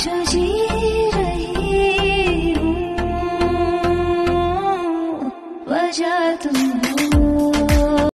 जो जी रही हूँ वजह तुम हो